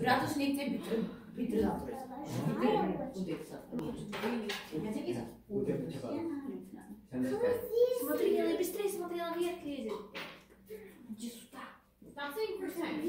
Gradusnik te bitir, bitir zaten. Bitir, bu da zaten. Я тебе вижу. Смотри, я быстрее смотрела вверх лезет. Иди сюда. Stop saying percent.